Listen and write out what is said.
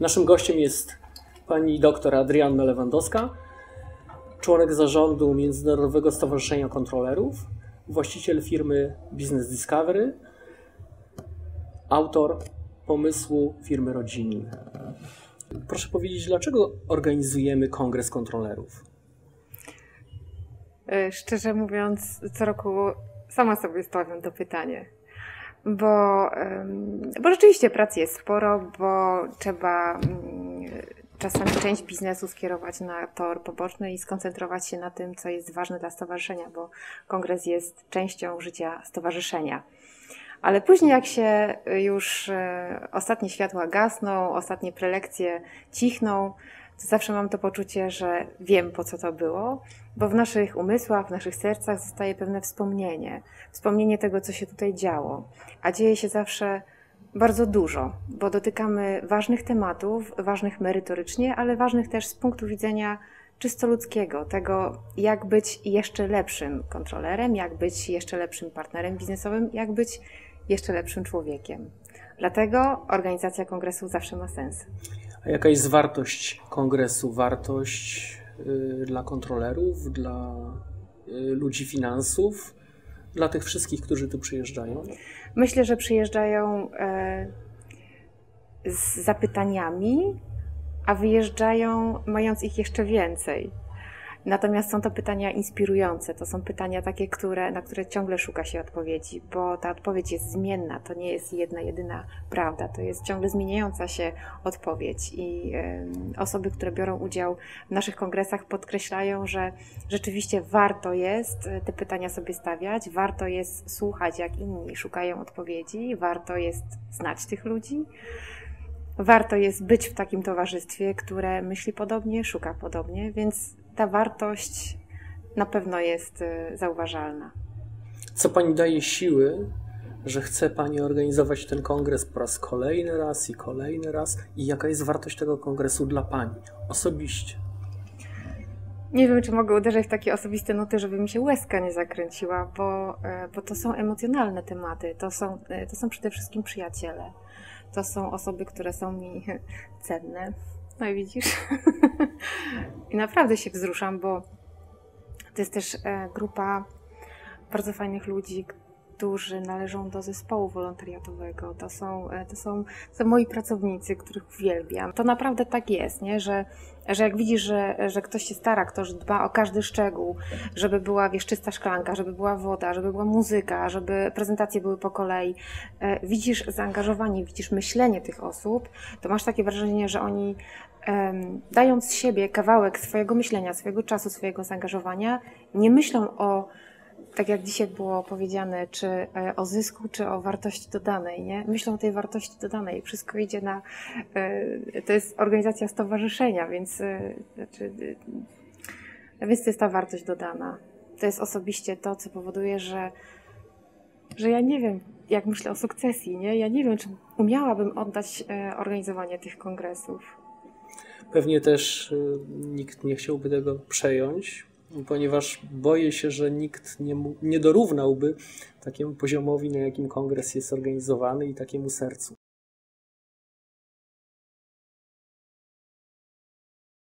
Naszym gościem jest pani doktor Adrianna Lewandowska, członek zarządu Międzynarodowego Stowarzyszenia Kontrolerów, właściciel firmy Business Discovery, autor pomysłu firmy rodzinnej. Proszę powiedzieć, dlaczego organizujemy Kongres Kontrolerów? E, szczerze mówiąc, co roku sama sobie stawiam to pytanie. Bo, bo rzeczywiście pracy jest sporo, bo trzeba mm, czasami część biznesu skierować na tor poboczny i skoncentrować się na tym, co jest ważne dla stowarzyszenia, bo kongres jest częścią życia stowarzyszenia. Ale później, jak się już e, ostatnie światła gasną, ostatnie prelekcje cichną, to zawsze mam to poczucie, że wiem po co to było, bo w naszych umysłach, w naszych sercach zostaje pewne wspomnienie. Wspomnienie tego, co się tutaj działo. A dzieje się zawsze bardzo dużo, bo dotykamy ważnych tematów, ważnych merytorycznie, ale ważnych też z punktu widzenia czysto ludzkiego, tego jak być jeszcze lepszym kontrolerem, jak być jeszcze lepszym partnerem biznesowym, jak być jeszcze lepszym człowiekiem. Dlatego organizacja kongresu zawsze ma sens. A jaka jest wartość kongresu? Wartość y, dla kontrolerów, dla y, ludzi finansów, dla tych wszystkich, którzy tu przyjeżdżają? Myślę, że przyjeżdżają e, z zapytaniami, a wyjeżdżają mając ich jeszcze więcej. Natomiast są to pytania inspirujące, to są pytania takie, które, na które ciągle szuka się odpowiedzi, bo ta odpowiedź jest zmienna, to nie jest jedna, jedyna prawda, to jest ciągle zmieniająca się odpowiedź. I y, osoby, które biorą udział w naszych kongresach podkreślają, że rzeczywiście warto jest e, te pytania sobie stawiać, warto jest słuchać, jak inni szukają odpowiedzi, warto jest znać tych ludzi. Warto jest być w takim towarzystwie, które myśli podobnie, szuka podobnie, więc ta wartość na pewno jest y, zauważalna. Co Pani daje siły, że chce Pani organizować ten kongres po raz kolejny raz i kolejny raz? I jaka jest wartość tego kongresu dla Pani osobiście? Nie wiem, czy mogę uderzyć w takie osobiste nuty, żeby mi się łezka nie zakręciła, bo, e, bo to są emocjonalne tematy. To są, e, to są przede wszystkim przyjaciele. To są osoby, które są mi cenne. No i widzisz. I naprawdę się wzruszam, bo to jest też e, grupa bardzo fajnych ludzi, którzy należą do zespołu wolontariatowego. To są, e, to są, to są moi pracownicy, których uwielbiam. To naprawdę tak jest, nie? Że, że jak widzisz, że, że ktoś się stara, ktoś dba o każdy szczegół, żeby była wiesz, czysta szklanka, żeby była woda, żeby była muzyka, żeby prezentacje były po kolei, e, widzisz zaangażowanie, widzisz myślenie tych osób, to masz takie wrażenie, że oni dając z siebie kawałek swojego myślenia, swojego czasu, swojego zaangażowania, nie myślą o tak jak dzisiaj było powiedziane, czy e, o zysku, czy o wartości dodanej, nie? Myślą o tej wartości dodanej. Wszystko idzie na... E, to jest organizacja stowarzyszenia, więc, e, znaczy, więc to jest ta wartość dodana. To jest osobiście to, co powoduje, że, że ja nie wiem, jak myślę o sukcesji, nie? Ja nie wiem, czy umiałabym oddać organizowanie tych kongresów. Pewnie też nikt nie chciałby tego przejąć, ponieważ boję się, że nikt nie, nie dorównałby takiemu poziomowi, na jakim kongres jest organizowany i takiemu sercu.